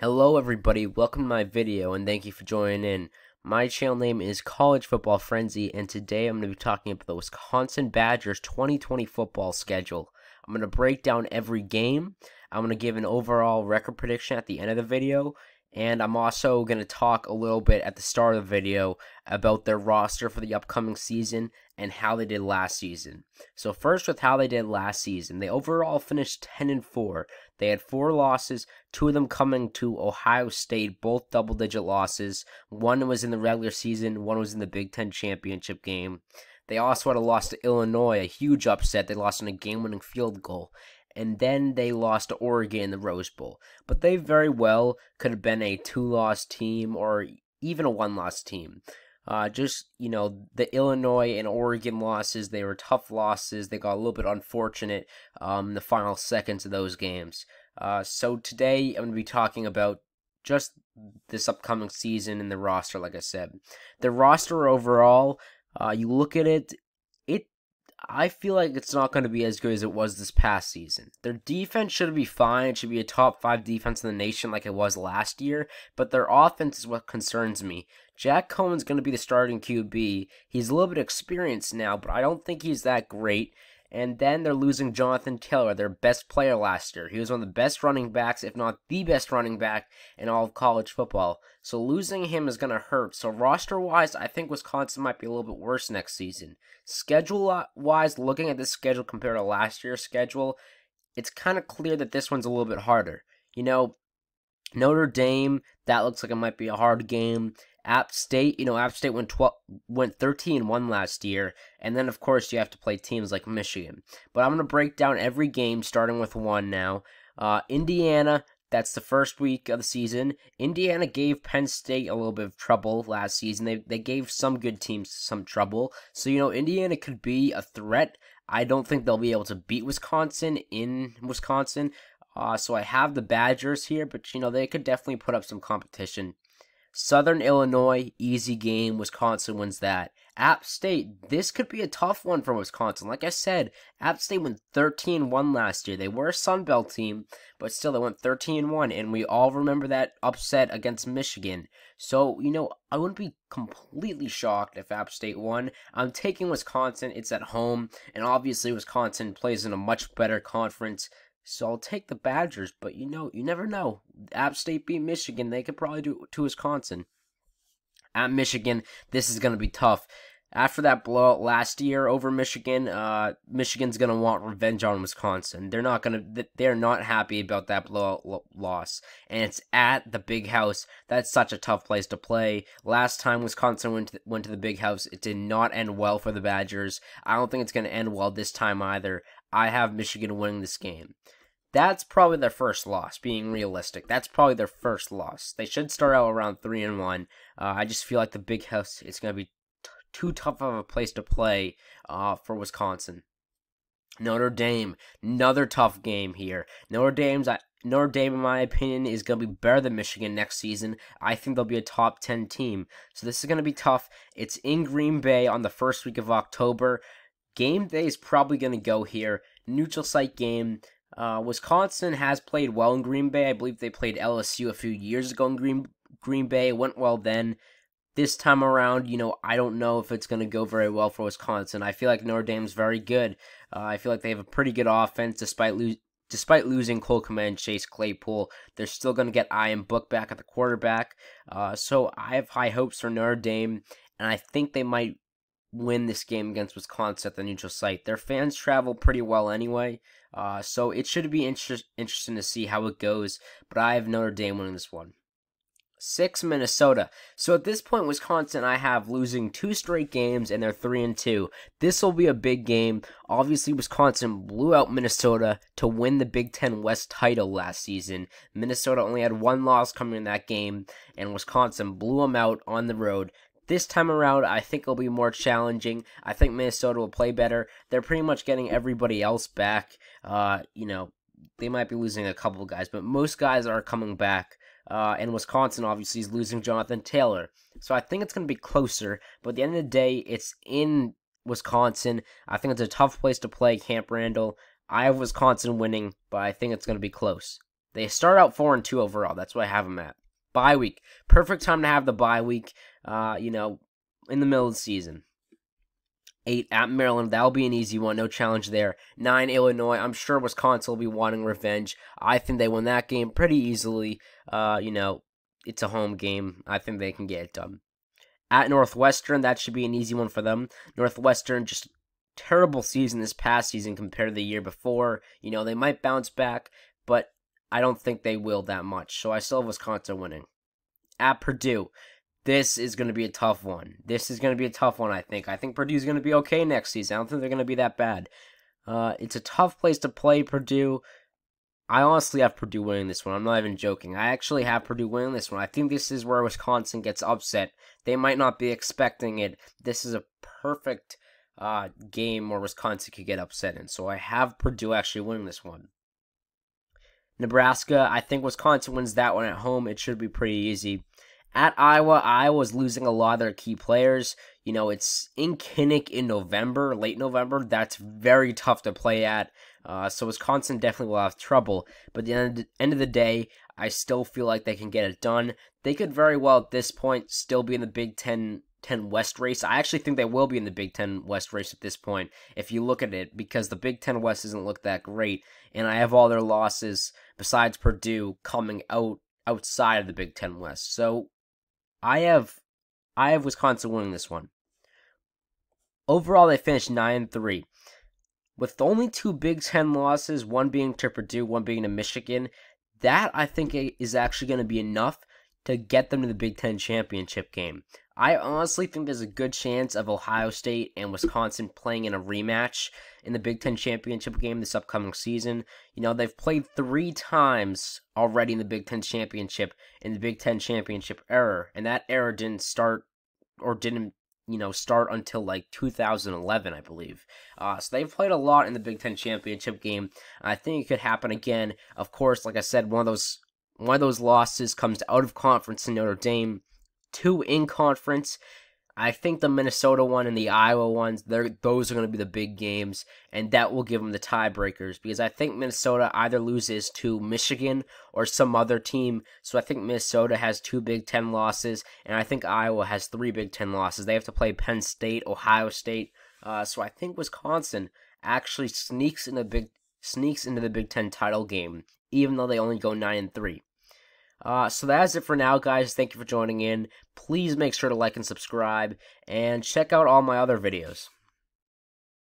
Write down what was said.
Hello everybody, welcome to my video and thank you for joining in. My channel name is College Football Frenzy and today I'm going to be talking about the Wisconsin Badgers 2020 football schedule. I'm going to break down every game, I'm going to give an overall record prediction at the end of the video, and I'm also going to talk a little bit at the start of the video about their roster for the upcoming season and how they did last season. So first with how they did last season, they overall finished 10 and 4. They had four losses, two of them coming to Ohio State, both double-digit losses. One was in the regular season, one was in the Big 10 championship game. They also had a loss to Illinois, a huge upset. They lost in a game-winning field goal and then they lost to Oregon in the Rose Bowl. But they very well could have been a two loss team or even a one loss team. Uh, just, you know, the Illinois and Oregon losses, they were tough losses. They got a little bit unfortunate um, the final seconds of those games. Uh, so today I'm going to be talking about just this upcoming season and the roster, like I said. The roster overall, uh, you look at it, I feel like it's not going to be as good as it was this past season. Their defense should be fine. It should be a top five defense in the nation like it was last year, but their offense is what concerns me. Jack Coan's going to be the starting QB. He's a little bit experienced now, but I don't think he's that great. And then they're losing Jonathan Taylor, their best player last year. He was one of the best running backs, if not the best running back in all of college football. So losing him is going to hurt. So roster wise, I think Wisconsin might be a little bit worse next season. Schedule wise, looking at this schedule compared to last year's schedule, it's kind of clear that this one's a little bit harder. You know, Notre Dame, that looks like it might be a hard game. App State, you know, App State went 12, went 13 1 last year, and then of course you have to play teams like Michigan. But I'm going to break down every game starting with one now. Uh, Indiana, that's the first week of the season. Indiana gave Penn State a little bit of trouble last season. They they gave some good teams some trouble. So you know, Indiana could be a threat. I don't think they'll be able to beat Wisconsin in Wisconsin. Uh, so I have the Badgers here, but you know they could definitely put up some competition. Southern Illinois, easy game. Wisconsin wins that. App State, this could be a tough one for Wisconsin. Like I said, App State went 13 1 last year. They were a Sun Belt team, but still, they went 13 1, and we all remember that upset against Michigan. So, you know, I wouldn't be completely shocked if App State won. I'm taking Wisconsin, it's at home, and obviously, Wisconsin plays in a much better conference so I'll take the Badgers, but you know, you never know. App State beat Michigan. They could probably do it to Wisconsin. At Michigan, this is going to be tough. After that blowout last year over Michigan, uh, Michigan's going to want revenge on Wisconsin. They're not going to. They're not happy about that blowout loss, and it's at the Big House. That's such a tough place to play. Last time Wisconsin went to went to the Big House, it did not end well for the Badgers. I don't think it's going to end well this time either. I have Michigan winning this game. That's probably their first loss, being realistic. That's probably their first loss. They should start out around 3 and 1. Uh, I just feel like the Big House is going to be t- too tough of a place to play uh, for Wisconsin. Notre Dame, another tough game here. Notre Dame's Notre Dame, in my opinion, is going to be better than Michigan next season. I think they'll be a top 10 team. So this is going to be tough. It's in Green Bay on the first week of October. Game day is probably going to go here. Neutral site game. Uh, Wisconsin has played well in Green Bay. I believe they played LSU a few years ago in Green Green Bay. It went well then. This time around, you know, I don't know if it's going to go very well for Wisconsin. I feel like Notre Dame's very good. Uh, I feel like they have a pretty good offense despite lo- despite losing Cole Kmet and Chase Claypool. They're still going to get Ian Book back at the quarterback. Uh, so I have high hopes for Notre Dame, and I think they might win this game against Wisconsin at the neutral site. Their fans travel pretty well anyway, uh, so it should be inter- interesting to see how it goes. But I have Notre Dame winning this one. Six Minnesota. So at this point, Wisconsin, I have losing two straight games, and they're three and two. This will be a big game. Obviously, Wisconsin blew out Minnesota to win the Big Ten West title last season. Minnesota only had one loss coming in that game, and Wisconsin blew them out on the road. This time around, I think it'll be more challenging. I think Minnesota will play better. They're pretty much getting everybody else back. Uh, you know, they might be losing a couple guys, but most guys are coming back. Uh, and Wisconsin obviously is losing Jonathan Taylor. So I think it's going to be closer. But at the end of the day, it's in Wisconsin. I think it's a tough place to play, Camp Randall. I have Wisconsin winning, but I think it's going to be close. They start out four and two overall. That's what I have them at. Bye week, perfect time to have the bye week. Uh, you know, in the middle of the season. Eight at Maryland. That'll be an easy one. No challenge there. Nine Illinois. I'm sure Wisconsin will be wanting revenge. I think they win that game pretty easily. Uh, you know, it's a home game. I think they can get it done. At Northwestern, that should be an easy one for them. Northwestern just terrible season this past season compared to the year before. You know, they might bounce back, but I don't think they will that much. So I still have Wisconsin winning. At Purdue, this is going to be a tough one. This is going to be a tough one, I think. I think Purdue's going to be okay next season. I don't think they're going to be that bad. Uh, it's a tough place to play Purdue. I honestly have Purdue winning this one. I'm not even joking. I actually have Purdue winning this one. I think this is where Wisconsin gets upset. They might not be expecting it. This is a perfect uh, game where Wisconsin could get upset in. So I have Purdue actually winning this one. Nebraska, I think Wisconsin wins that one at home. It should be pretty easy. At Iowa, Iowa's losing a lot of their key players. You know, it's in Kinnick in November, late November. That's very tough to play at. Uh, so Wisconsin definitely will have trouble. But at the end, end of the day, I still feel like they can get it done. They could very well at this point still be in the Big Ten 10 West race. I actually think they will be in the Big Ten West race at this point, if you look at it, because the Big Ten West doesn't look that great, and I have all their losses besides Purdue coming out outside of the Big Ten West. So I have I have Wisconsin winning this one. Overall, they finished nine three, with only two Big Ten losses, one being to Purdue, one being to Michigan. That I think is actually going to be enough to get them to the Big Ten championship game. I honestly think there's a good chance of Ohio State and Wisconsin playing in a rematch in the Big Ten championship game this upcoming season. You know, they've played three times already in the Big Ten championship in the Big Ten championship era, and that era didn't start or didn't you know start until like 2011 i believe. Uh, so they've played a lot in the big ten championship game. I think it could happen again. Of course like i said one of those one of those losses comes out of conference in notre dame two in conference. I think the Minnesota one and the Iowa ones, those are going to be the big games, and that will give them the tiebreakers because I think Minnesota either loses to Michigan or some other team. So I think Minnesota has two Big Ten losses, and I think Iowa has three Big Ten losses. They have to play Penn State, Ohio State. Uh, so I think Wisconsin actually sneaks in the big sneaks into the Big Ten title game, even though they only go nine and three. Uh, so that's it for now, guys. Thank you for joining in. Please make sure to like and subscribe, and check out all my other videos.